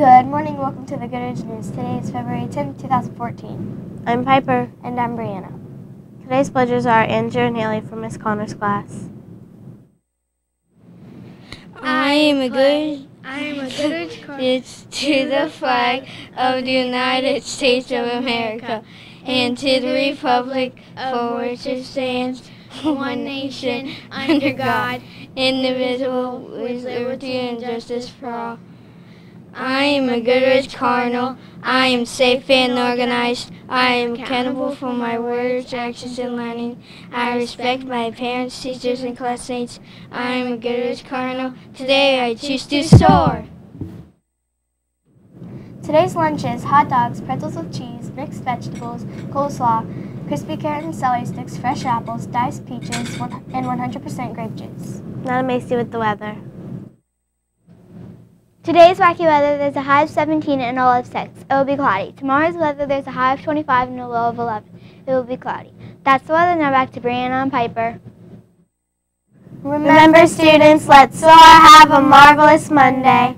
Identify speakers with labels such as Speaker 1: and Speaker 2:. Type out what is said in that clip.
Speaker 1: morning, welcome to the Goodridge News. Today is February 10, 2014.
Speaker 2: I'm Piper.
Speaker 1: And I'm Brianna.
Speaker 2: Today's pledges are Andrew and Haley from Miss Connor's class.
Speaker 3: I am a good
Speaker 4: I am a Goodridge
Speaker 3: it's to the flag of the United States of America and to the republic for which it stands, one nation, under God, indivisible, with liberty and justice for all. I am a Goodridge Cardinal. I am safe and organized. I am accountable for my words, actions, and learning. I respect my parents, teachers, and classmates. I am a Goodridge Cardinal. Today I choose to soar.
Speaker 1: Today's lunch is hot dogs, pretzels with cheese, mixed vegetables, coleslaw, crispy carrot and celery sticks, fresh apples, diced peaches, and 100% grape juice.
Speaker 2: Now Macy with the weather.
Speaker 5: Today's wacky weather, there's a high of 17 and a low of 6. It will be cloudy. Tomorrow's weather, there's a high of 25 and a low of 11. It will be cloudy. That's the weather. Now back to Brianna and Piper.
Speaker 1: Remember, students, let's soar. Have a marvelous Monday.